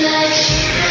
much.